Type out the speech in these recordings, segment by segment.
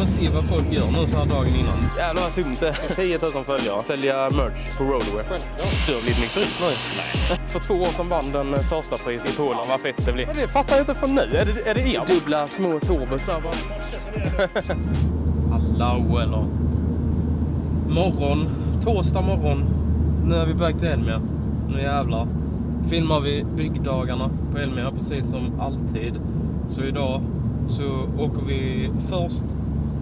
men se vad folk gör nu så här dagen innan. Jävlar vad tomt det är. 10 000 följare. Sälja merch på Roadwear. Stör blivit nykterist nu. Nej. För två år sedan vann den första pris i Polen. Vad fett det blir. Men det fattar jag inte från nu. Är det, är det er? Dubbla små turbosar bara. Hallå eller? Morgon, torsdag morgon. Nu är vi på väg till Elmia. Nu jävlar. Filmar vi byggdagarna på Elmia precis som alltid. Så idag så åker vi först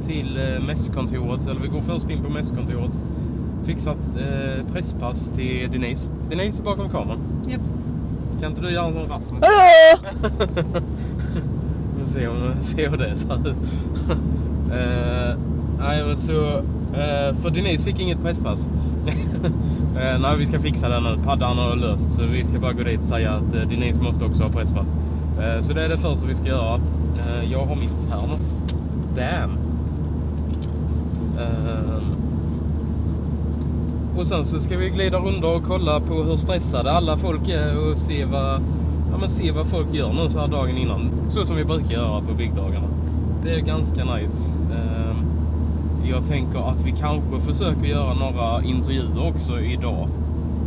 till eh, mässkontoret, eller vi går först in på mässkontoret. Fixat eh, presspass till Denise. Denise är bakom kameran. Japp. Kan inte du göra en sån Rasmus? Hallå! Nu ser hon, ser hon det så här. Eh, Nej men så, eh, för Denise fick inget presspass. Eh, Nej vi ska fixa den nu, paddan har löst. Så vi ska bara gå dit och säga att eh, Denise måste också ha presspass. Så det är det första vi ska göra. Jag har mitt här nu. Damn. Eh, och sen så ska vi glida runt och kolla på hur stressade alla folk är och se vad, ja, men se vad folk gör nu så här dagen innan. Så som vi brukar göra på byggdagarna. Det är ganska nice. Eh, jag tänker att vi kanske försöker göra några intervjuer också idag.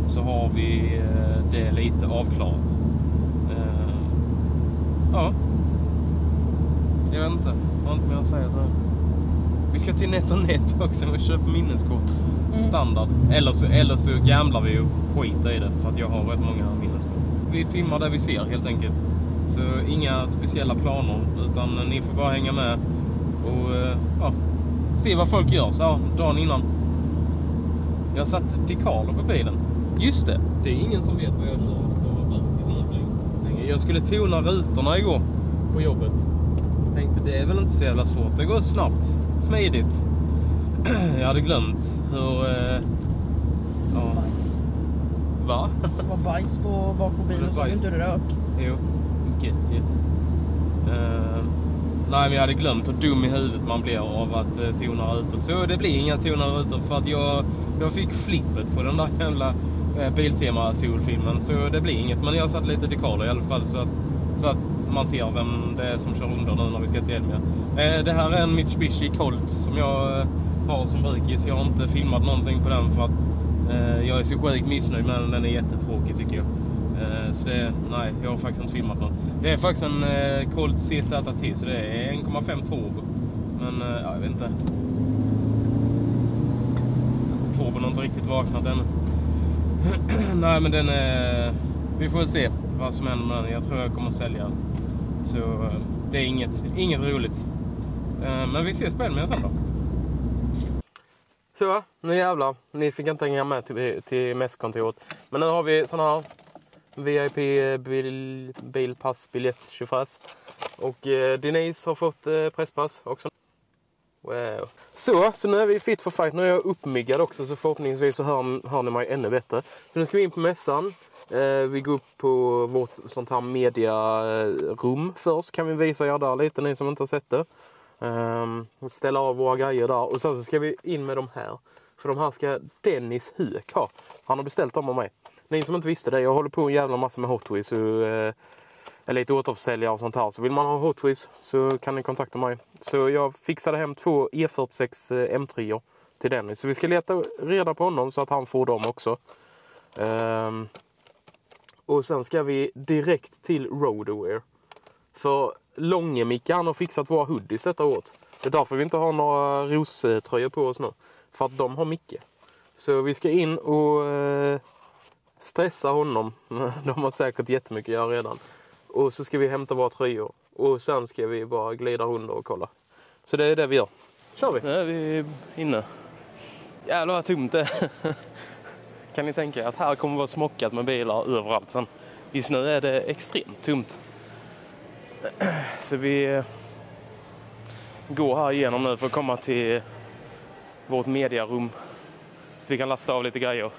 Så har vi eh, det lite avklarat. Ja. Jag vet inte. Jag har inte mer att säga tror jag. Vi ska till NetOnNet också och köpa minneskort. Mm. Standard. Eller så, eller så gamblar vi och skiter i det för att jag har rätt många minneskort. Vi filmar det vi ser helt enkelt. Så inga speciella planer utan ni får bara hänga med och eh, ja, se vad folk gör så här dagen innan. Jag har satt dekaler på bilen. Just det, det är ingen som vet vad jag kör för. Jag skulle tona rutorna igår på jobbet. Tänkte det är väl inte så jävla svårt. Det går snabbt, smidigt. Jag hade glömt hur... Eh, ja. Bajs. Va? Det var bajs på, bak på bilen det så bajs? inte rök. Jo, gött ju. Eh, nej, men jag hade glömt hur dum i huvudet man blir av att uh, tona rutor. Så det blir inga tonade rutor för att jag, jag fick flippet på den där jävla uh, Biltema-solfilmen. Så det blir inget. Men jag satt lite dekaler i alla fall så att, så att man ser vem det är som kör under nu när vi ska till Elmia. Eh, det här är en Mitsubishi Colt som jag eh, har som brukis. Jag har inte filmat någonting på den för att eh, jag är så sjukt missnöjd med den. Den är jättetråkig tycker jag. Så det, nej, jag har faktiskt inte filmat någon. Det är faktiskt en Colt CZT, så det är 1,5 turbo. Men ja, jag vet inte. Turbon har inte riktigt vaknat ännu. nej, men den är... Vi får se vad som händer med den. Jag tror jag kommer att sälja den. Så eh, det är inget, inget roligt. Eh, men vi ses på Elmia sen då. Så, nu jävlar. Ni fick inte hänga med till, till mässkontoret. Men nu har vi sån här VIP eh, bil, bilpass, biljett, tjofräs. Och eh, Denise har fått eh, presspass också. Wow. Så, så nu är vi fit for fight. Nu är jag uppmyggad också så förhoppningsvis så hör, hör ni mig ännu bättre. Så nu ska vi in på mässan. Eh, vi går upp på vårt sånt här mediarum först. Kan vi visa er där lite, ni som inte har sett det. Ehm, ställa av våra grejer där och sen så ska vi in med de här. För de här ska Dennis Hök ha. Han har beställt dem av mig. Ni som inte visste det, jag håller på en jävla massa med Hot Wheels och eh, är lite återförsäljare och sånt här. Så vill man ha Hot Wheels så kan ni kontakta mig. Så jag fixade hem två E46M3 eh, till Dennis. Så vi ska leta reda på honom så att han får dem också. Ehm, och sen ska vi direkt till Roadaware. För Långe-Micke han har fixat våra hoodies detta året. Det är därför vi inte har några roströjor på oss nu. För att de har Micke. Så vi ska in och eh, stressa honom. De har säkert jättemycket att göra redan. Och så ska vi hämta våra tröjor. Och sen ska vi bara glida runt och kolla. Så det är det vi gör. Kör vi! Nu är vi inne. Jävlar vad tomt det är. Kan ni tänka er att här kommer vara smockat med bilar överallt sen. Just nu är det extremt tomt. Så vi eh, går här igenom nu för att komma till vårt mediarum. Vi kan lasta av lite grejer.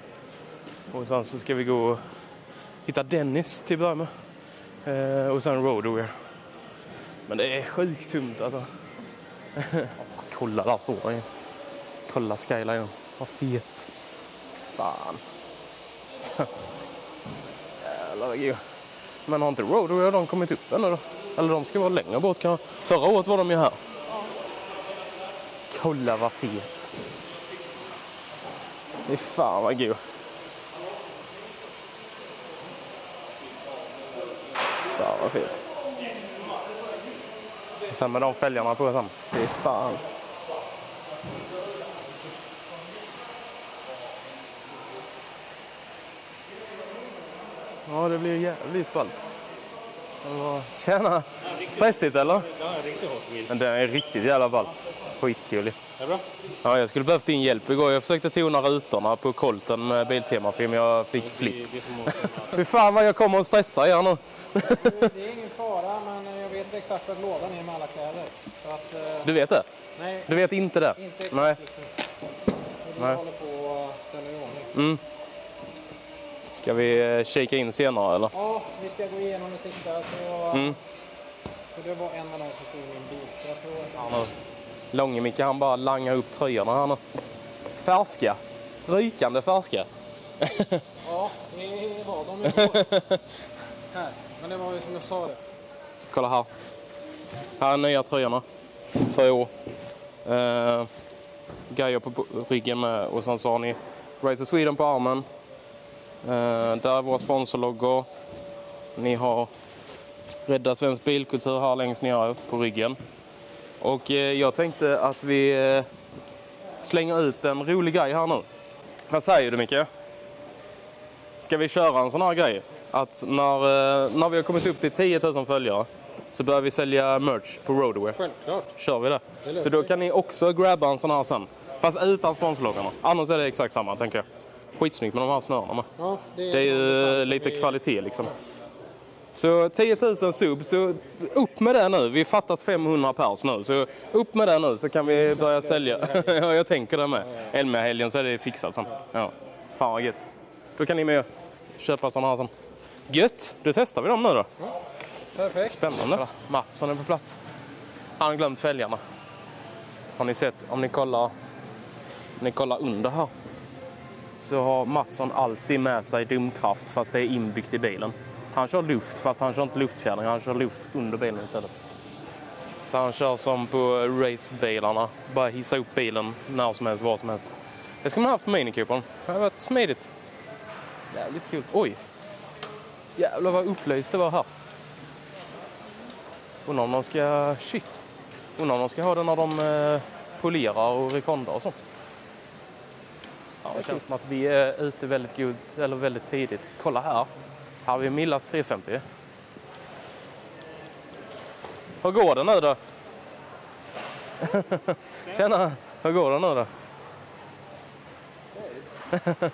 Och sen så ska vi gå och hitta Dennis till att börja med. Eh, och sen Roadwear. Men det är sjukt tomt alltså. oh, kolla, där står han ju. Kolla skylinen. Vad fet. Fan. Jävlar vad god. Men har inte Roadway de kommit upp ännu då? Eller de ska vara längre bort kanske. Förra året var de ju här. Kolla vad fet. Fy fan vad god. Fan vad fet. Och sen med de fälgarna på sen. Fy fan. Ja, det blir jävligt ballt. Ja, Tjena! Stressigt eller? Ja, riktigt hårt. Men den är riktigt jävla ball. Skitkul. Är bra? Ja, jag skulle behövt din hjälp igår. Jag försökte tona rutorna på Colton med Biltemafilm. Jag fick flipp. Fy fan vad jag kommer att stressa er nu. Det är ingen fara, men jag vet exakt vart lådan är med alla kläder. Så att, eh, Du vet det? nej, Du vet inte det? inte exakt Nej. Vi håller på att ställa i ordning. Mm. Ska vi eh, kika in senare eller? Ja, vi ska gå igenom det sista. Så, Mm. det var en av de som stod i min bil. Så jag tror att, Långe-Micke han bara langar upp tröjorna här nu. Färska. Rykande färska. ja, det var de på. Här. Men det var ju som jag sa det. Kolla här. Här är nya tröjorna för i år. Uh, Gaia på ryggen med och sen så har ni Racer Sweden på armen. Eh, där är våra sponsorloggor. Ni har Rädda Svensk Bilkultur här längst ner på ryggen. Och eh, jag tänkte att vi eh, slänger ut en rolig grej här nu. Vad säger du Micke? Ska vi köra en sån här grej? Att när, när vi har kommit upp till 10 000 följare så börjar vi sälja merch på Roadwear. Självklart. Kör vi det? Så då kan ni också grabba en sån här sen. Fast utan sponsorloggarna. Annars är det exakt samma tänker jag. Skitsnyggt med de här snörena med. Ja, det är, Det är ju lite vi- kvalitet liksom. Så 10 000 sub, så upp med det nu. Vi fattas 500 pers nu. Så upp med det nu så kan vi börja sälja. ja, jag tänker det med. Elmia-helgen så är det fixat sen. Ja. Fan vad gött. Då kan ni med köpa såna här sen. Gött! Då testar vi dem nu då. Perfekt. Spännande. Mattsson är på plats. Han har glömt fälgarna. Har ni sett, om ni kollar, om ni kollar under här så har Mattsson alltid med sig domkraft fast det är inbyggt i bilen. Han kör luft fast han kör inte luftfjädring, han kör luft under bilen istället. Så han kör som på racebilarna, bara hissa upp bilen när som helst, var som helst. Det ska man ha haft på Mini Det har varit smidigt. Jävligt kul. Oj! Jävlar vad upplyst det var här. Undrar om de ska... Shit! Undrar om de ska ha det när de eh, polerar och rekondar och sånt. Ja, det känns som att vi är ute väldigt, god, eller väldigt tidigt. Kolla här. Här har vi Millas 350. Hur går det nu då? Tjena! Hur går det nu då?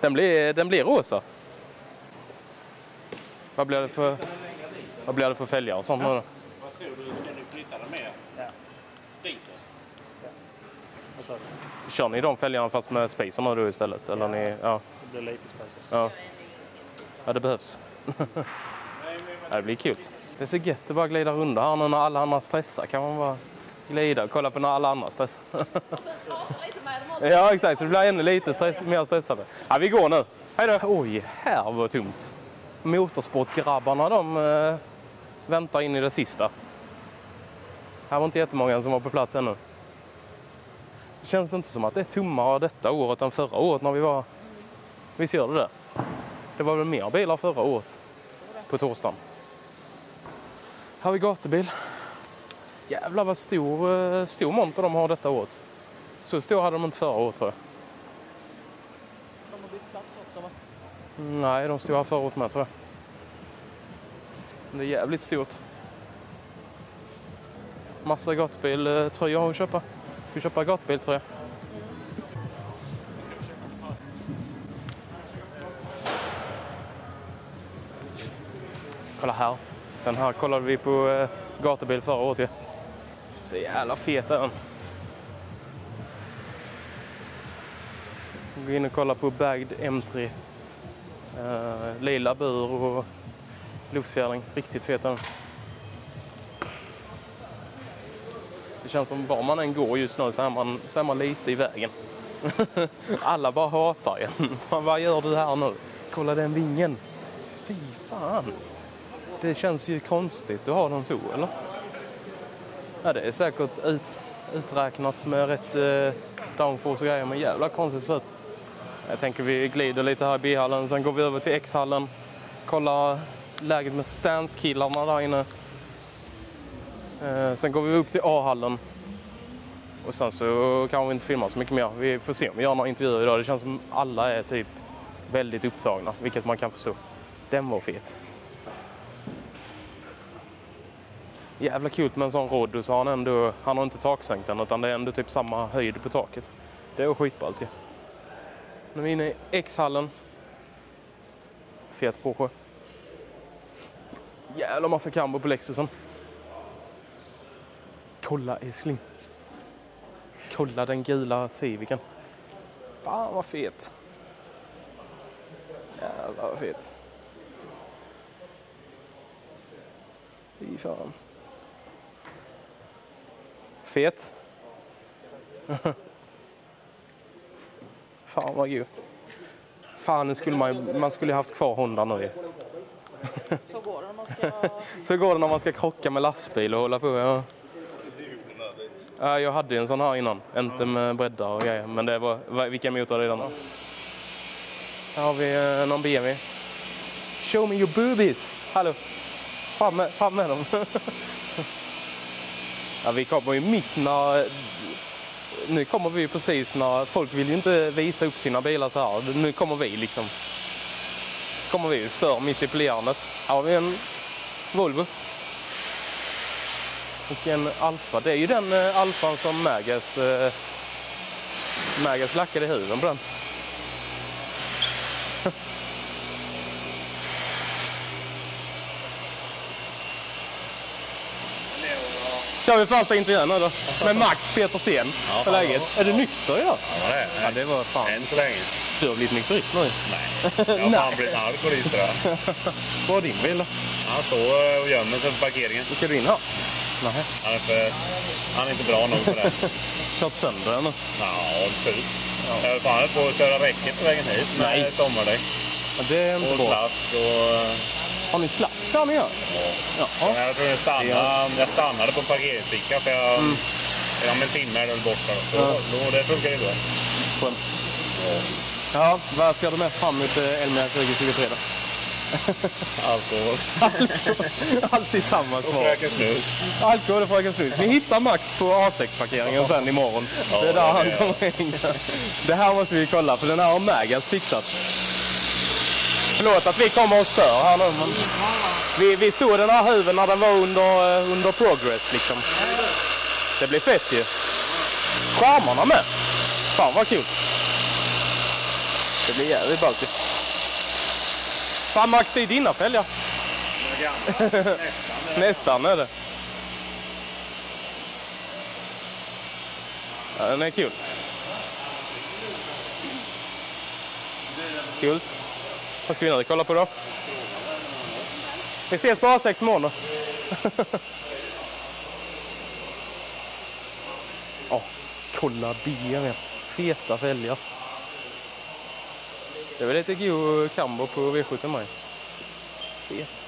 den, blir, den blir rosa. Vad blir det för, vad blir det för fälgar och sånt nu då? Vad tror du? Kan du flytta det mer? Ja. Dit då? Kör ni de fälgarna fast med spacer nu då istället? Eller ni, ja, Det blir lite space. ja. ja, det behövs. ja, det blir kul. Det är så gött att bara glida runt här nu när alla andra stressar. Kan man bara glida och kolla på när alla andra stressar. ja, exakt. Så det blir ännu lite stress, mer stressade. Ja, vi går nu. Hej då. Oj, här var tomt. Motorsportgrabbarna de eh, väntar in i det sista. Här var inte jättemånga som var på plats ännu. Det känns inte som att det är tommare detta året än förra året när vi var... Visst gör det det? Det var väl mer bilar förra året? På torsdagen. Här har vi gatubil. Jävlar vad stor, eh, stor monter de har detta året. Så stor hade de inte förra året tror jag. De har bytt plats också va? Nej, de stod här förra året med tror jag. Men det är jävligt stort. Massa gatubiltröjor eh, har vi köpa. Ska gatubil, tror jag. Kolla här. Den här kollade vi på eh, gatubil förra året ju. Så jävla fet är den. Gå in och kolla på Bagged M3. Eh, lila bur och luftfjädring. Riktigt fet är den. Det känns som var man än går just nu så är man, så är man lite i vägen. Alla bara hatar en. Vad gör du här nu? Kolla den vingen. Fy fan. Det känns ju konstigt att ha den så, eller? Ja, det är säkert ut, uträknat med rätt eh, downforce och grejer. Men jävla konstigt så ut. Jag tänker vi glider lite här i B-hallen. Sen går vi över till X-hallen. Kollar läget med stance-killarna där inne. Eh, sen går vi upp till A-hallen. Och sen så kan vi inte filma så mycket mer. Vi får se om vi gör några intervjuer idag. Det känns som alla är typ väldigt upptagna, vilket man kan förstå. Den var fet. Jävla kul med en sån rodd så han ändå, han har inte taksänkt den utan det är ändå typ samma höjd på taket. Det var skitballt ju. Nu är vi inne i X-hallen. Fet påsjö. Jävla massa kambo på Lexusen. Kolla älskling. Kolla den gula Civicen. Fan vad fet. Jävlar vad fet. Fy fan. Fet. fan vad god. Fan, nu skulle man, man skulle haft kvar Honda nu. Så går det när man ska... Så går det när man ska krocka med lastbil och hålla på. Ja. Ja, jag hade en sån här innan. Inte med breddar och grejer. Men det var, vilka motorer är den då? Här har vi eh, någon BMW. Show me your boobies! Hallå! Fram med, fram med dem! ja, vi kommer ju mitt när... Nu kommer vi ju precis när... Folk vill ju inte visa upp sina bilar så här. Nu kommer vi liksom. Kommer vi ju stör mitt i polerandet. Här har vi en Volvo. Och en Alfa. Det är ju den eh, Alfan som Magas, eh, Magas lackade i huven på den. Kör vi första intervjun nu då. Med Max Petersen. Ja, är läget? Är du nykter idag? Ja, det är Ja, det var fan. Än så länge. Du har blivit nykterist nu. Nej. Jag har fan blivit alkoholist tror jag. Var är din bil då? Han står och gömmer sig på parkeringen. Ska du in här? Nej. Han är, för, han är inte bra nog för det. Kört sönder den. Ja, typ. Jag höll fan på att köra räcket på vägen hit med Nej. sommardäck. Ja, Det är inte Och bra. slask och... Har ni slask där nere? Jaha. Jag tror jag stannade, jag stannade på en parkeringsficka för jag... Ja, om en timme är det borta. Så Ja. då, det funkar ju bra. Skönt. Ja, vad ser du mest fram emot eh, Elmia 2023 då? Alkohol. Alltid samma Och svar. Fröken Snus. Alkohol och Fröken Snus. Ni hittar Max på A6-parkeringen sen imorgon. Ja, det är där det han kommer hänga. Det här måste vi kolla, för den här har Magas fixat. Förlåt att vi kommer och stör här nu, men vi, vi såg den här huven när den var under, eh, under progress liksom. Det blir fett ju. Skärmarna med. Fan vad kul. Det blir jävligt ballt ju. Fan Max, det är dina fälgar. Nästan är det. Ja, den är kul. Kul. Vad ska vi nu kolla på då? Vi ses A6 imorgon då. Åh, kolla BMW. Feta fälgar. Det var lite god kambo på V70 maj. Fet.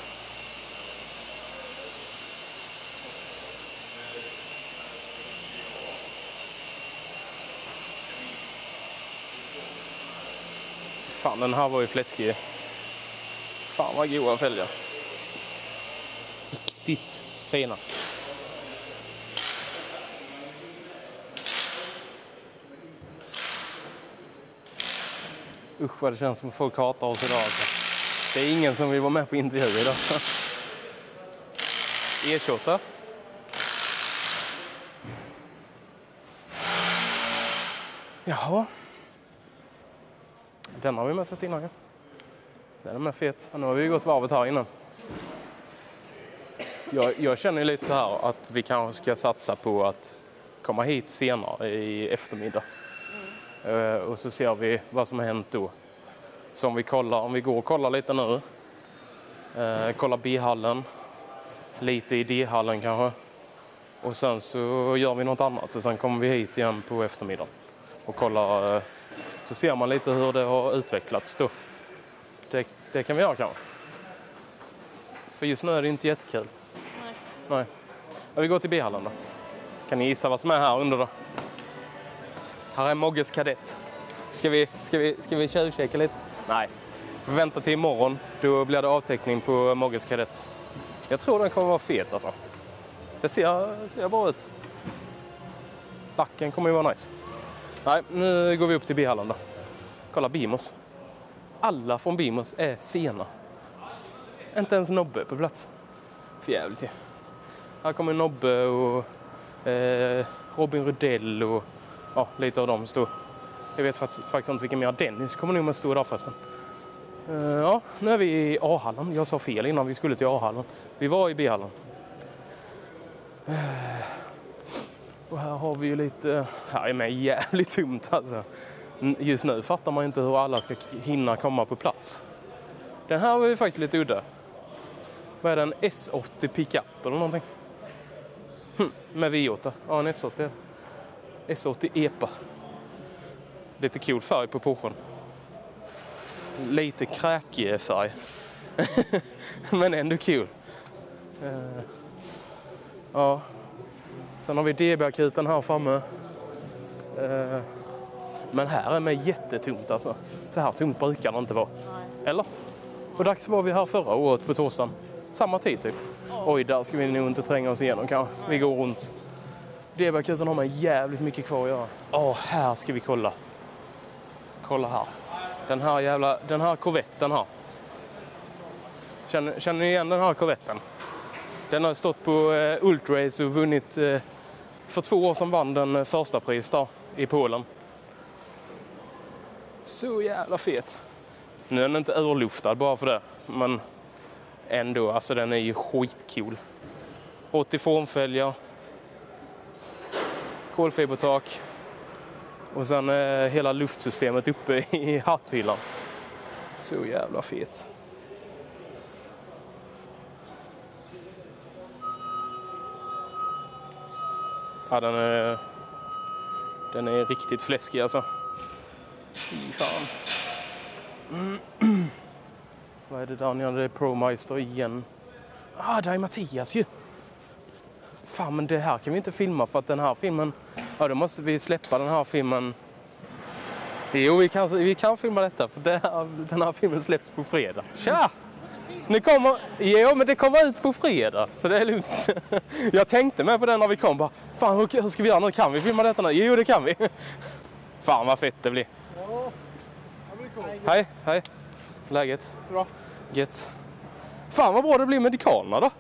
Fan, den här var ju fläskig. Fan vad goda fälgar. Riktigt fina. Usch vad det känns som att folk hatar oss idag alltså. Det är ingen som vill vara med på intervju idag. E28. Jaha. Den har vi med sett innan. Ja. Den är med fet. Nu har vi ju gått varvet här innan. Jag, jag känner ju lite så här att vi kanske ska satsa på att komma hit senare i eftermiddag. Eh, och så ser vi vad som har hänt då. Så om vi, kollar, om vi går och kollar lite nu. Eh, kollar B-hallen. Lite i D-hallen kanske. Och sen så gör vi något annat och sen kommer vi hit igen på eftermiddagen. Och kollar. Eh, så ser man lite hur det har utvecklats då. Det, det kan vi göra kanske. För just nu är det inte jättekul. Nej. Nej. Ja, vi går till B-hallen då. Kan ni gissa vad som är här under då? Här är Mogges kadett. Ska vi, ska vi, ska vi tjuvkika lite? Nej. Vi väntar till imorgon. Då blir det avteckning på Mogges kadett. Jag tror den kommer vara fet alltså. Det ser, ser bra ut. Lacken kommer ju vara nice. Nej, nu går vi upp till bihallen då. Kolla Bimos. Alla från Bimos är sena. Inte ens Nobbe på plats. För jävligt ju. Här kommer Nobbe och eh, Robin Rudell och ja, lite av dem stod. Jag vet faktiskt, faktiskt inte vilken mer. Dennis kommer nog med stå där förresten. Uh, ja, nu är vi i A-hallen. Jag sa fel innan vi skulle till A-hallen. Vi var i B-hallen. Uh, och här har vi ju lite... Eh, här är med jävligt tomt alltså. Just nu fattar man inte hur alla ska hinna komma på plats. Den här var ju faktiskt lite udda. Vad är det, en S80 pickup eller någonting? Hm, med V8. Ja, en S80. S80 EPA. Lite cool färg på Porschen. Lite kräkig färg. Men ändå kul. Eh, ja. Sen har vi DB-akuten här framme. Eh, men här är med jättetomt alltså. Så här tomt brukar det inte vara. Eller? Hur dags var vi här förra året på torsdagen? Samma tid typ. Oj, där ska vi nog inte tränga oss igenom kanske. Vi går runt. DB-akuten har man jävligt mycket kvar att göra. Åh, här ska vi kolla. Kolla här. Den här jävla, den här korvetten här. Känner, känner ni igen den här korvetten? Den har stått på eh, Ultrace och vunnit eh, för två år sedan vann den eh, första pris där i Polen. Så jävla fet. Nu är den inte urluftad bara för det, men ändå, alltså den är ju skitcool. 80 formfälgar. Kolfibertak. Och sen eh, hela luftsystemet uppe i hatthyllan. Så jävla fet. Ja, den är, den är riktigt fläskig alltså. Fy fan. Vad är det där? Det är ProMeister igen. Ah, där är Mattias ju. Fan, men det här kan vi inte filma för att den här filmen... Ja, då måste vi släppa den här filmen. Jo, vi kan, vi kan filma detta för det här, den här filmen släpps på fredag. Tja! Ni kommer... Jo, men det kommer ut på fredag, så det är lugnt. Jag tänkte med på den när vi kom. Bara, Fan, hur, hur ska vi göra nu? Kan vi filma detta nu? Jo, det kan vi. Fan, vad fett det blir. Hej, hej. Läget? Bra. Gött. Fan vad bra det blir med dekalerna då.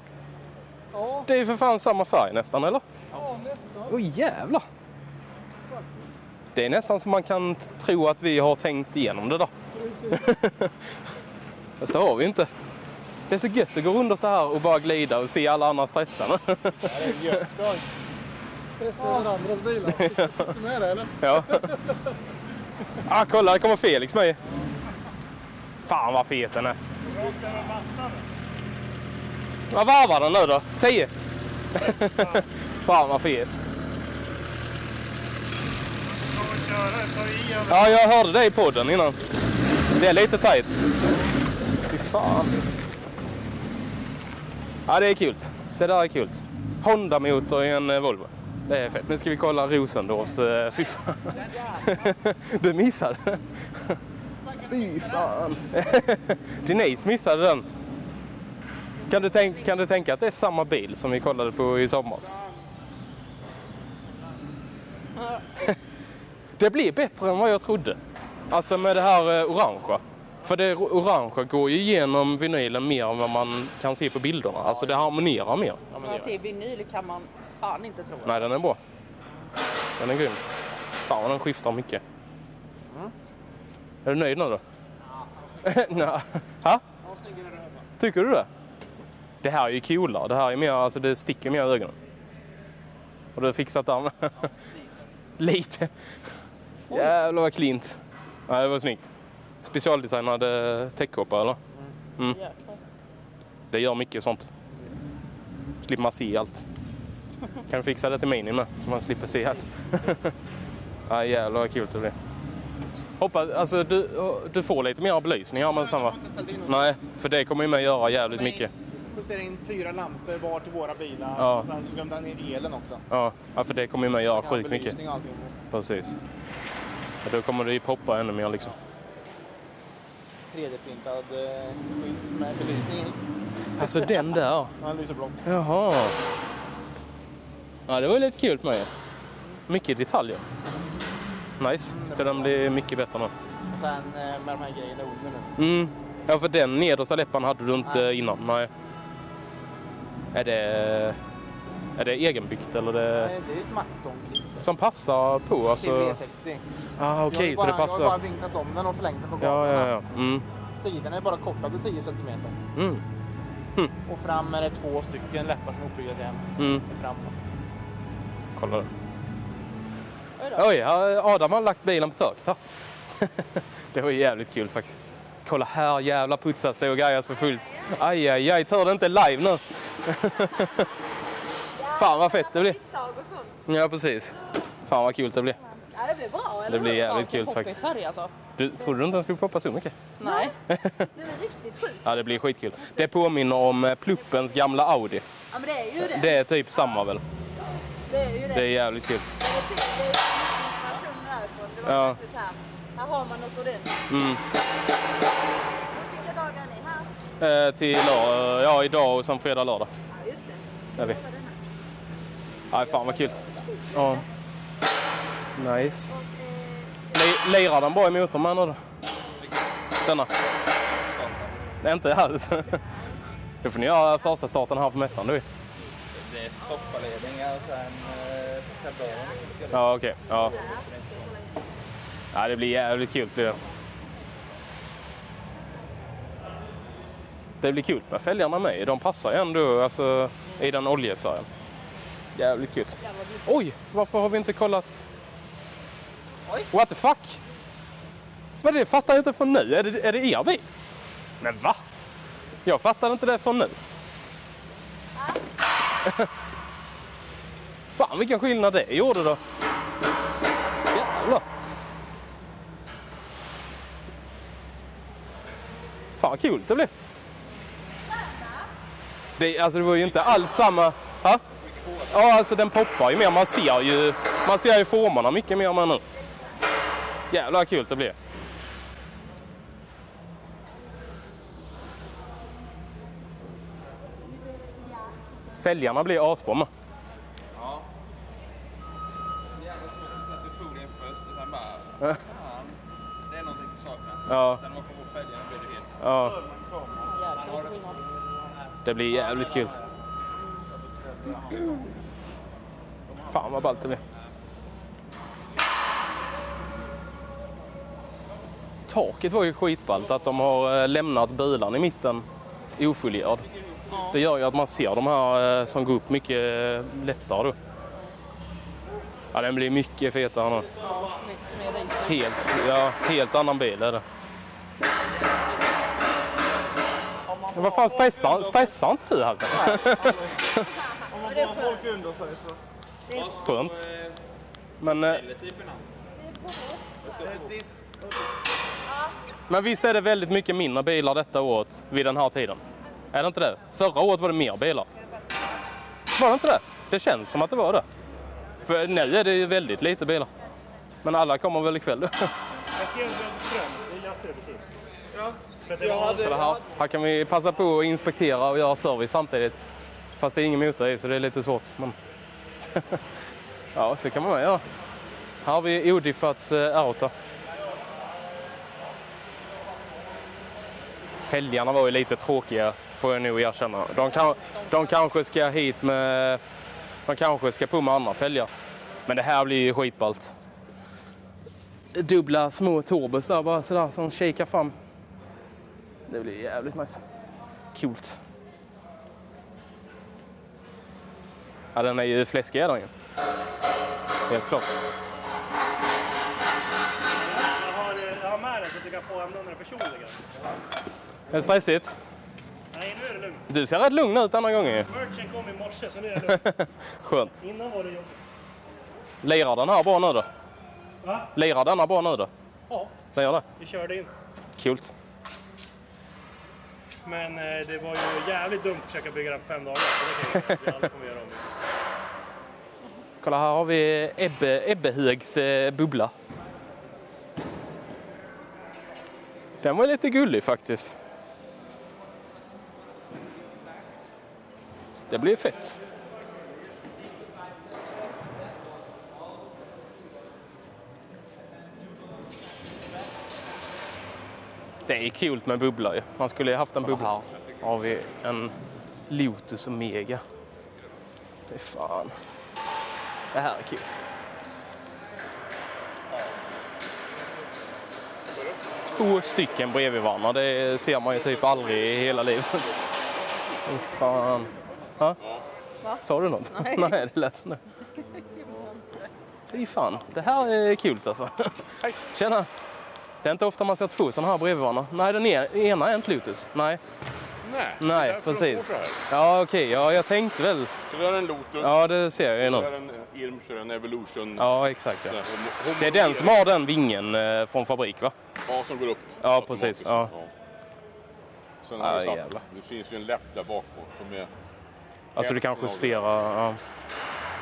Ja, Det är ju för fan samma färg nästan, eller? ja nästan. Oj jävlar. Det är nästan som man kan tro att vi har tänkt igenom det då. Fast det har vi inte. Det är så gött att gå runt så här och bara glida och se alla andra stressa. Stressar över andras bilar. Fick fick du med det eller? ja. ah, kolla, där kommer Felix med. Fan vad fet den är. Vad varvar den nu då? 10? Fan vad fet. Ja, jag hörde det i podden innan. Det är lite tajt. Fy fan. Ja, det är kul. Det där är kul. Honda-motor i en eh, Volvo. Det är fett. Nu ska vi kolla Rosendors. eh, Fy fan. Du missade. Fy fan. Denise missade den. Kan du, tänk, kan du tänka att det är samma bil som vi kollade på i somras? Det blir bättre än vad jag trodde. Alltså med det här eh, orangea. För det orangea går ju igenom vinylen mer än vad man kan se på bilderna. Alltså det harmonierar mer. Att det är vinyl kan man fan inte tro. Nej, den är bra. Den är grym. Fan vad den skiftar mycket. Är du nöjd nu då? Ja. ha? Tycker du det? Det här är ju coolare. Det här är mer, alltså det sticker mer i ögonen. Har du fixat där med? Lite. Jävlar vad klint. Nej, det var snyggt. Specialdesignad täckkåpa eller? Mm. Jäklar. Det gör mycket sånt. Slipper man se allt. Kan du fixa det till Mini med så man slipper se allt? ja, jävlar vad kul det blir. Hoppas, alltså du, du får lite mer belysning här med samma. Nej, för det kommer ju med göra jävligt mycket. Justera in fyra lampor var till våra bilar. Ja. Och sen så glömde han in elen också. Ja, ja för det kommer ju med att göra Ja, sjukt mycket. Precis. Ja, då kommer det ju poppa ännu mer liksom. 3D-printad eh, skylt med belysning. Alltså den där. Han lyser blått. Jaha. Ja, det var ju lite kul med. Mycket detaljer. Nice. Det där blir mycket bättre nu. Och sen eh, med de här grejerna under nu. Mm. Ja, för den nedersta läppen hade du inte Nej. innan. Nej. Är det, är det egenbyggt eller det Nej, det är ett Maxton-kit. som passar på? Alltså... Till V60. Ah, Okej, ju så det Jag har bara vinklat om den och förlängt den på Ja, ja, ja. Mm. Sidorna är bara kortade 10 cm. Mm. Och fram är det två stycken läppar som är uppbyggda till en. Mm. Fram. Kolla det. Oj då. Oj, ja, Adam har lagt bilen på taket. Det var jävligt kul faktiskt. Kolla här, jävla putsas det och grejas för fullt. Aj, aj, aj, tur det inte är live nu. Fan vad fett det blir. Ja, precis. Fan vad kul det blir. Ja, det blir bra, eller Det blir jävligt kul faktiskt. Färg alltså. Du, trodde du inte den skulle poppa så mycket? Nej. Det är riktigt sjukt. Ja, det blir skitkul. Det påminner om eh, Pluppens gamla Audi. Ja, men det är ju det. Det är typ samma väl? Det är ju det. Det är jävligt kul. Det. Det är inspiration därifrån. Det var Ja. så här. Här har man något ordentligt. Mm. Till lör- ja, idag och sen fredag, lördag. Ja, just det. Är vi. Nej, fan vad kul. Ja. Nice. Le- lirar den bra i motorn med nu? Denna? Nej, inte alls. Då får ni göra första starten här på mässan du. Det är soppaledningar och sen eh. Ja, okej. Ja. ja, det blir jävligt kul. Blir det. Det blir kul med fälgarna med. De passar ju ändå alltså, i den oljefärgen. Jävligt kul. Oj, varför har vi inte kollat? What the fuck? Vad är det? Fattar jag inte från nu. Är det, är det er bil? Men va? Jag fattar inte det från nu. Fan vilken skillnad det gjorde då. Jävlar. Fan vad kul det blev. Det, alltså det var ju inte alls samma... Ha? Ja, alltså den poppar ju mer. Man ser ju, man ser ju formerna mycket mer med nu. Jävlar vad kul det blev. Fälgarna blir asbra med. Ja. Jävla svårt att du folien först och sen bara... Fan, det är någonting som saknas. Ja. Sen man får på fälgarna blir det helt... Ja. Det blir jävligt kul. Fan vad ballt det blir. Taket var ju skitballt att de har eh, lämnat bilarna i mitten ofullerad. Det gör ju att man ser de här eh, som går upp mycket eh, lättare då. Ja, den blir mycket fetare nu. Ja. Helt, ja, helt annan bil är det. Vad fan stressar inte du alltså? Skönt. Men, eh, men visst är det väldigt mycket mindre bilar detta året vid den här tiden? Är det inte det? Förra året var det mer bilar. Var det inte det? Det känns som att det var det. För nu är det ju väldigt lite bilar. Men alla kommer väl ikväll. Jag skrev ström. Det är det precis. Ja. Att det här. här kan vi passa på att inspektera och göra service samtidigt. Fast det är ingen motor i så det är lite svårt. Men... ja, så kan man med göra. Här har vi Odiffats eh, R8. Fälgarna var ju lite tråkiga får jag nog erkänna. De, kan, de kanske ska hit med... De kanske ska på med andra fälgar. Men det här blir ju skitballt. Dubbla små turbos där bara sådär som kikar fram. Det blir jävligt nice. Coolt. Ja, den är ju fläskig är den ju. Helt klart. Jag har, eh, jag har med den så att du kan få använda den personligen. Är det stressigt? Nej, nu är det lugnt. Du ser rätt lugn ut denna gången ju. Merchen kom i morse så nu är det lugnt. Skönt. Innan var det jobbigt. Lirar den här bra nu då? Va? Lirar denna bra nu då? Ja, Den gör det? vi körde in. Coolt men eh, det var ju jävligt dumt att försöka bygga den på fem dagar. Så det kan jag- kommer göra om. Kolla här har vi Ebbe, Ebbehögs eh, bubbla. Den var lite gullig faktiskt. Det blir fett. Det är kul med bubbla ju. Man skulle ju haft en bubbla. Här har vi en Lotus Omega. Det är fan. Det här är kul. Två stycken bredvid varandra, det ser man ju typ aldrig i hela livet. Åh fan. Ha? Sa du något? Nej. Nej, det lät så nu. Fy fan, det här är kul alltså. Tjena! Det är inte ofta man ser två sådana här bredvid varandra. Nej, den e- ena är inte Lotus. Nej, Nej, nej precis. det. Ja, okej, ja, jag tänkte väl. Så där är en Lotus, Ja, det ser jag ju nu. är en Irmscher, en Evolution. Ja, exakt. Ja. Det är den som har den vingen eh, från fabrik, va? Ja, som går upp. Ja, precis, ja. Sen har Ja, satt, det finns ju en läpp där bak på som är, Alltså du kan justera... Ja,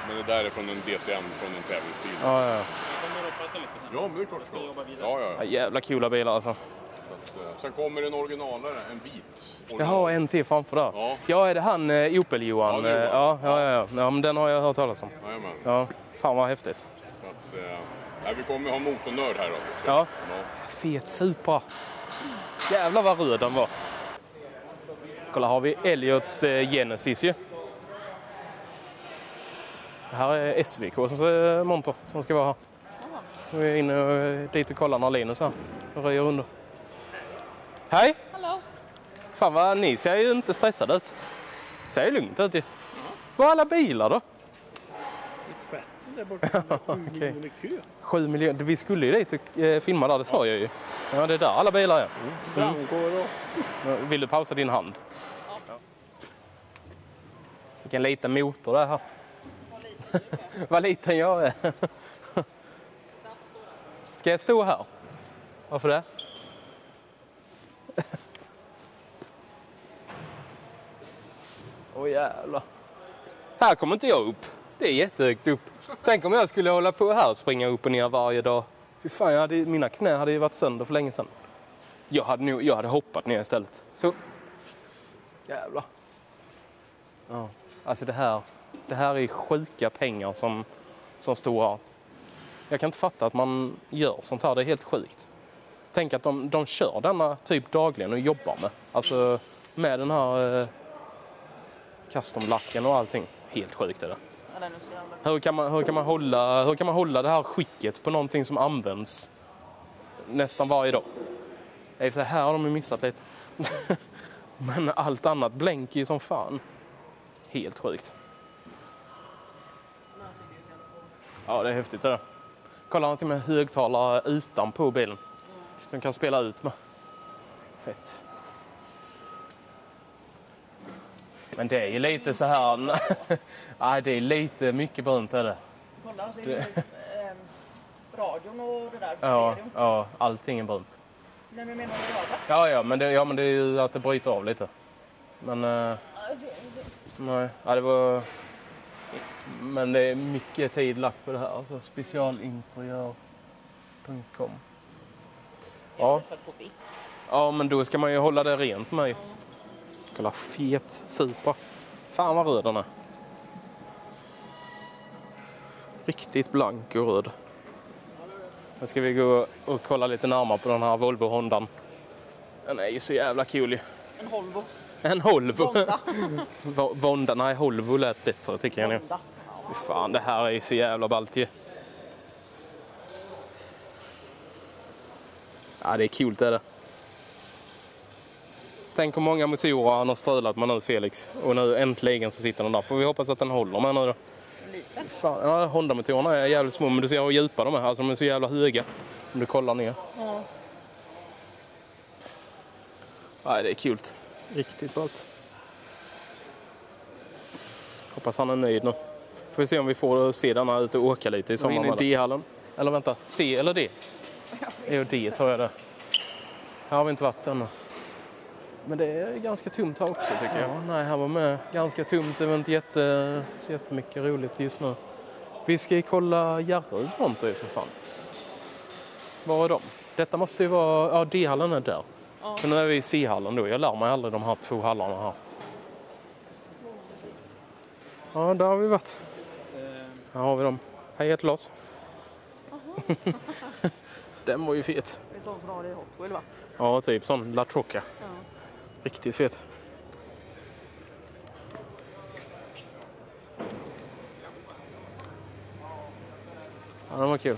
men det där är från en DTM, från en tävlingsbil. ja, ja. Prata lite sen. Ja, men det är klart Jag ska jobba vidare. Ja, ja, ja ja. jävla coola bilar alltså. Att, eh, Sen kommer en originalare, en vit. Jag har en till framför där. Ja. Ja, är det han eh, Opel-Johan? Ja. Ja, ja, ja, ja. ja, men den har jag hört talas om. Jajamän. Ja, fan vad häftigt. Så att, eh, nej, vi kommer ha motornörd här då. Så, Ja. ja. Fet Supra. Jävlar vad röd den var. Kolla, har vi Elliots Genesis ju. Det här är SVK som monter som ska vara här. Nu är jag inne och, eh, dit och kollar när Linus här och röjer under. Hej! Hallå? Fan vad ni ser ju inte stressade ut. Ser ju lugnt ut ju. Var är alla bilar då? I tvätten där borta. Sju Okej. miljoner kö. Sju miljoner. Vi skulle ju dit och eh, filma där, det sa jag ju. Ja, det är där alla bilar är. Ja, Vill du pausa din hand? Vilken liten motor det är här. Vad liten jag är. Ska jag stå här? Varför det? Åh jävlar. Här kommer inte jag upp. Det är jättehögt upp. Tänk om jag skulle hålla på här och springa upp och ner varje dag. Fy fan, jag hade, mina knä hade ju varit sönder för länge sedan. Jag hade, nog, jag hade hoppat ner istället. Så. Jävlar. Ja. Alltså det här, det här är sjuka pengar som, som står här. Jag kan inte fatta att man gör sånt här. Det är helt sjukt. Tänk att de, de kör denna typ dagligen och jobbar med. Alltså med den här eh, custom-lacken och allting. Helt sjukt är det. Hur kan, man, hur, kan man hålla, hur kan man hålla det här skicket på någonting som används nästan varje dag? I och för sig, här har de ju missat lite. Men allt annat blänker ju som fan. Helt sjukt. Ja, det är häftigt det där. Kolla, han har till och med högtalare utanpå bilen. Som den kan spela ut med. Fett. Men det är ju lite så här... Nej, det är lite mycket brunt är det. Kolla, så är det eh, radion och det där. Ja, ja, allting är brunt. Nej, men menar du röda? Ja, ja, men det, ja, men det är ju att det bryter av lite. Men... eh, Alltså, nej, ja, det var... Men det är mycket tid lagt på det här. Alltså specialinteriör.com. Ja. Ja, men då ska man ju hålla det rent med. Kolla, fet Supra. Fan vad röd den är. Riktigt blank och röd. Nu ska vi gå och kolla lite närmare på den här Volvo Hondan. Den är ju så jävla cool ju. En Volvo. En Volvo. Honda. Va- Vonda, nej Volvo lät bättre tycker jag nu. Fan, det här är ju så jävla ballt ju. Ja, det är kul det är det. Tänk hur många motorer han har strulat med nu Felix. Och nu äntligen så sitter den där. Får vi hoppas att den håller med nu då. Liten. Fan, ja, Honda-motorerna är jävligt små men du ser hur djupa de är. Alltså de är så jävla höga. Om du kollar ner. Ja. Nej, det är kul. Riktigt ballt. Hoppas han är nöjd nu. Får vi se om vi får se denna ut och åka lite i sommar. inne i med den. D-hallen. Eller vänta, C eller D? E och D tror jag det. Här har vi inte varit ännu. Men det är ganska tomt här också tycker jag. nej, här var med ganska tomt. Det var inte jätte, så jättemycket roligt just nu. Vi ska ju kolla Järröds monter för fan. Var är de? Detta måste ju vara... Ja, D-hallen är där. För nu är vi i C-hallen då. Jag lär mig aldrig de här två hallarna här. Ja, där har vi varit. Här har vi dem. Hej, jag heter Lars. Den var ju fet. Det är sån som har det i Hot Wheel va? Ja, typ sån La Troca. Ja. Riktigt fet. Ja, den var kul.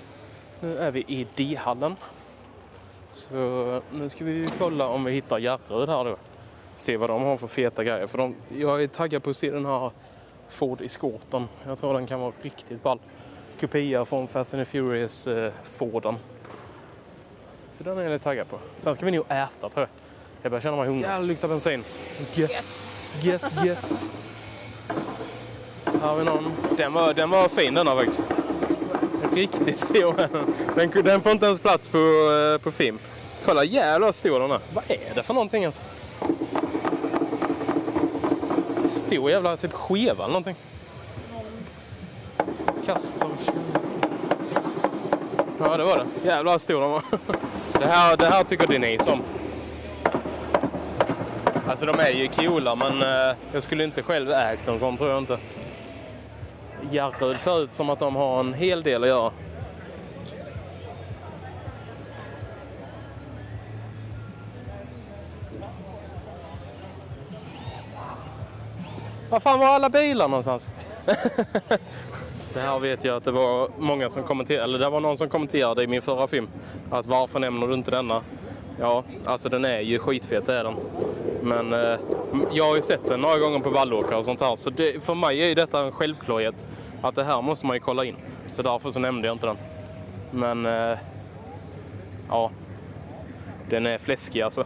Nu är vi i D-hallen. Så nu ska vi ju kolla om vi hittar Järröd här då. Se vad de har för feta grejer. För de, jag är taggad på att se den här Ford Escorten. Jag tror den kan vara riktigt ball. Kopia från Fast and the Furious eh, Forden. Så den är jag lite taggad på. Sen ska vi nog äta tror jag. Jag börjar känna mig hungrig. Jävlar luktar bensin. Gött. Gött, gött. Här har vi någon. Den var, den var fin den här faktiskt. Riktigt stor. Den, den får inte ens plats på, eh, på film. Kolla jävlar vad stor den är. Vad är det för någonting alltså? Stor jävla typ skeva eller någonting. Custom. Ja det var det. Jävlar vad stor den var. Det här, det här tycker Denise om. Alltså de är ju coola men eh, jag skulle inte själv ägt en sån tror jag inte. Järröd ser ut som att de har en hel del att göra. Var fan var alla bilar någonstans? Det här vet jag att det var många som kommenterade, eller det var någon som kommenterade i min förra film att varför nämner du inte denna? Ja, alltså den är ju skitfet det är den. Men eh, jag har ju sett den några gånger på Vallåkra och sånt här så det, för mig är ju detta en självklarhet att det här måste man ju kolla in. Så därför så nämnde jag inte den. Men eh, ja, den är fläskig alltså.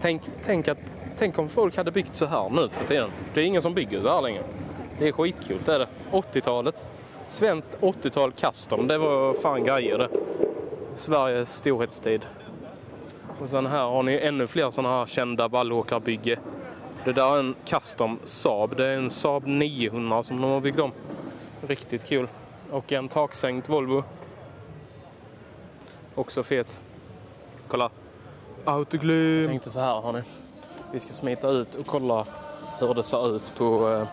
Tänk, tänk, att, tänk om folk hade byggt så här nu för tiden. Det är ingen som bygger så här längre. Det är skitkul, det är det. 80-talet. Svenskt 80-tal custom, det var fan grejer det. Sveriges storhetstid. Och sen här har ni ännu fler sådana här kända vallåkarbygge. Det där är en custom Saab. Det är en Saab 900 som de har byggt om. Riktigt kul. Och en taksänkt Volvo. Också fet. Kolla. Autoglym. Jag tänkte så här hörni. Vi ska smita ut och kolla hur det ser ut på eh,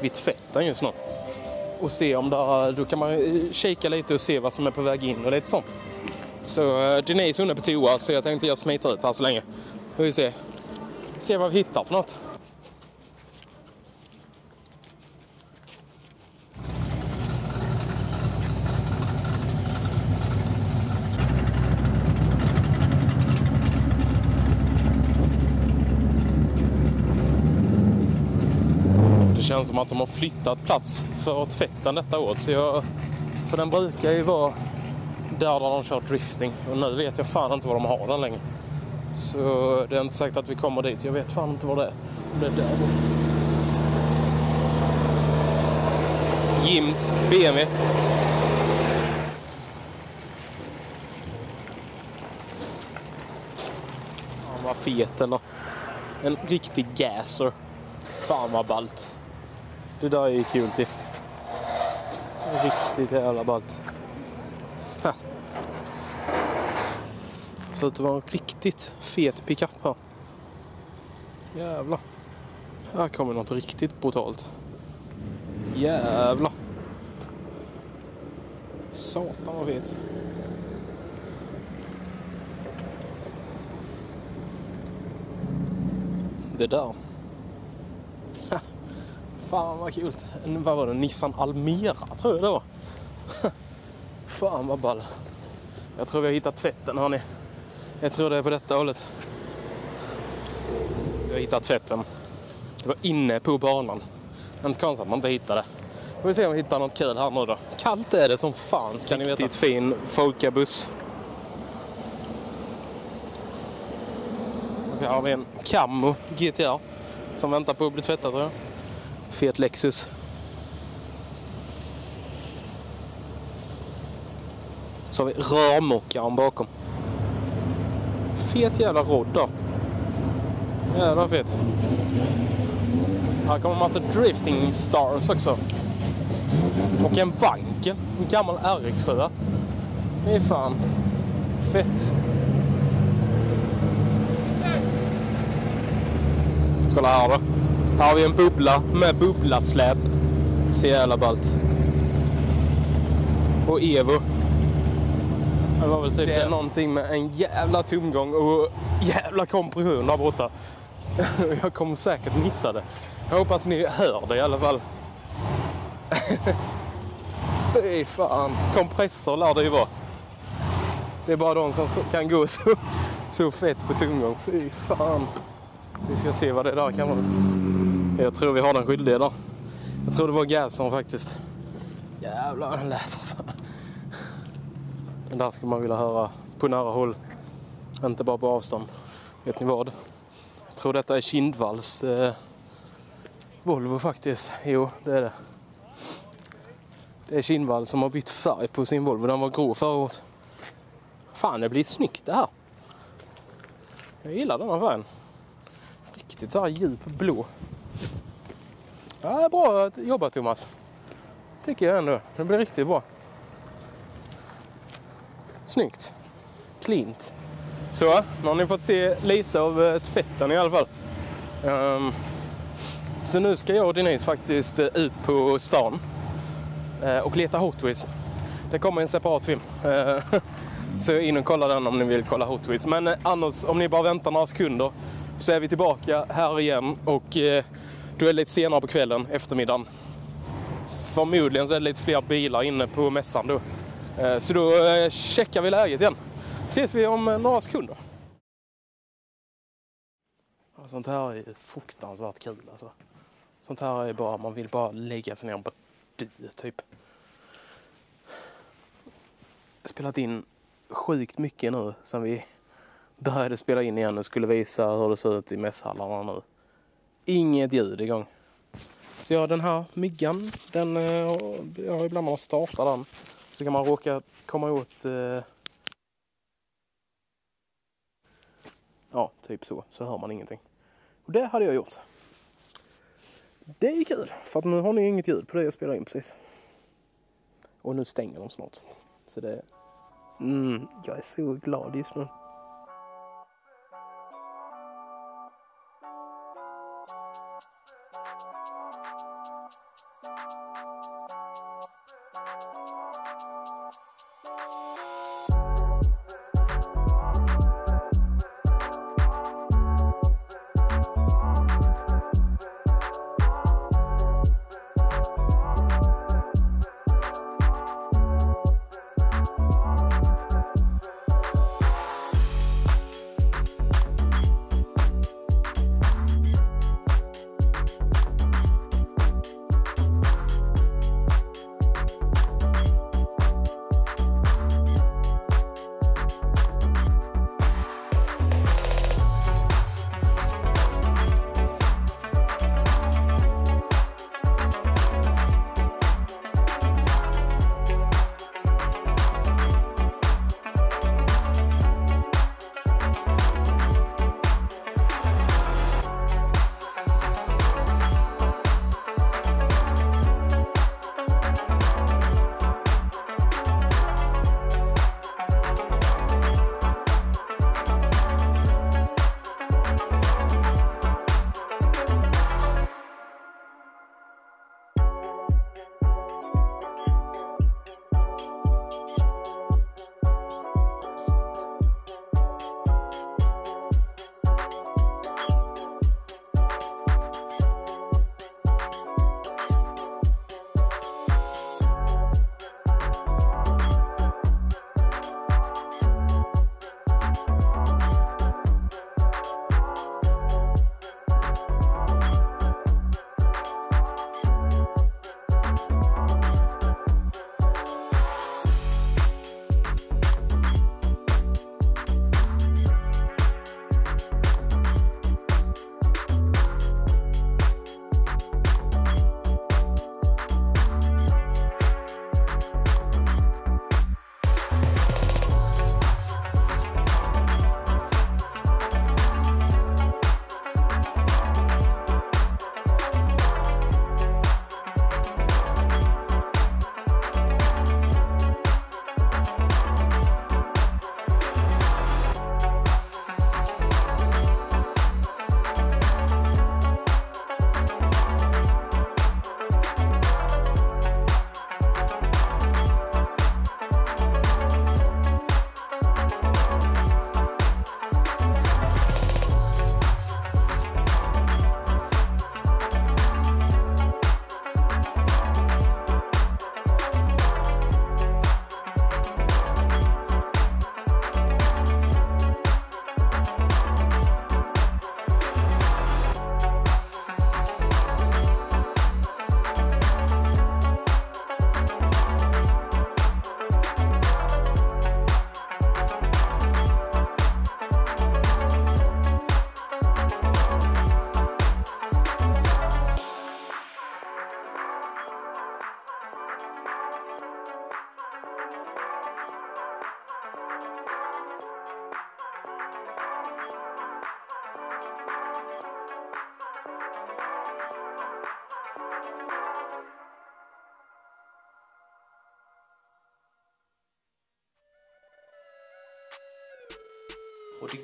Vittfetten just nu. Och se om där, eh, då kan man kika lite och se vad som är på väg in och lite sånt. Så eh, Denise är på toa så jag tänkte jag smiter ut här så länge. Får vi se. Se vad vi hittar för något. Känns som att de har flyttat plats för tvätten detta året. Så jag, för den brukar ju vara där, där de kör drifting. Och nu vet jag fan inte var de har den längre. Så det är inte sagt att vi kommer dit. Jag vet fan inte var det är. Om det är där borta. Jims BMW. Fan vad fet den En riktig gaser. Fan vad ballt. Det där är ju kul till. Riktigt jävla ballt. Ha. Ser ut att vara en riktigt fet pickup här. Jävlar. Här kommer något riktigt brutalt. Jävlar. Satan vad fet. Det där. Fan vad kul. En, vad var det? Nissan Almera tror jag det var. Fan vad ball. Jag tror vi har hittat tvätten hörni. Jag tror det är på detta hållet. Vi har hittat tvätten. Det var inne på banan. Inte konstigt att man inte hittade. Får vi se om vi hittar något kul här nu då. Kallt är det som fan ska ni veta. Riktigt fin folkabuss. Här har vi en Cammo GTR som väntar på att bli tvättad tror jag. Fet Lexus. Så har vi rörmokaren bakom. Fet jävla rodd då. Jävlar fett. Här kommer en massa drifting stars också. Och en Wankel. En gammal RX7. Det är fan fett. Kolla här då. Här har vi en bubbla med bubblasläp. Så jävla ballt. Och Evo. Det var väl typ det är någonting med en jävla tomgång och jävla kompression där borta. Jag kommer säkert missa det. Jag hoppas ni hör det i alla fall. Fy fan. Kompressor lär det ju vara. Det är bara de som kan gå så, så fett på tomgång. Fy fan. Vi ska se vad det där kan vara. Mm. Jag tror vi har den skyldiga där. Jag tror det var gasen faktiskt. Jävlar, den lät alltså. Den där skulle man vilja höra på nära håll. Inte bara på avstånd. Vet ni vad? Jag tror detta är Kindvalls eh, Volvo faktiskt. Jo, det är det. Det är Kindvall som har bytt färg på sin Volvo. Den var grå förra året. Fan, det blir snyggt det här. Jag gillar den här färgen. Riktigt så här djup blå. Ja, bra jobbat Thomas. Tycker jag ändå. Det blir riktigt bra. Snyggt. Cleant. Så, nu har ni fått se lite av eh, tvätten i alla fall. Um, så nu ska jag och Denise faktiskt eh, ut på stan uh, och leta Hot Wheels. Det kommer en separat film. Uh, så in och kolla den om ni vill kolla Hot Wheels. Men uh, annars, om ni bara väntar några sekunder så är vi tillbaka här igen och eh, då är det lite senare på kvällen, eftermiddagen. Förmodligen så är det lite fler bilar inne på mässan då. Eh, Så då eh, checkar vi läget igen. Ses vi om eh, några sekunder. Sånt här är fruktansvärt kul alltså. Sånt här är bara, man vill bara lägga sig ner och bara dö typ. Spelat in sjukt mycket nu sen vi började spela in igen och skulle visa hur det ser ut i mässhallarna nu. Inget ljud igång. Så ja, den här myggan, den, eh, ja, ibland när man startar den så kan man råka komma åt eh, Ja, typ så. Så hör man ingenting. Och det hade jag gjort. Det är kul, för att nu har ni inget ljud på det jag spelar in precis. Och nu stänger de snart. Så det... Mm, jag är så glad just nu.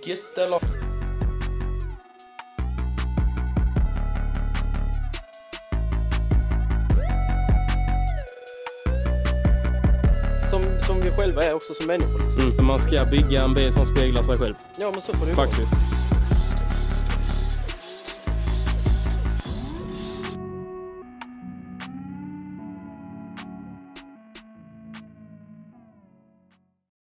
Gött eller? Som, som vi själva är också som människor. Mm. Man ska bygga en bil som speglar sig själv. Ja, men så får det ju vara. Faktiskt.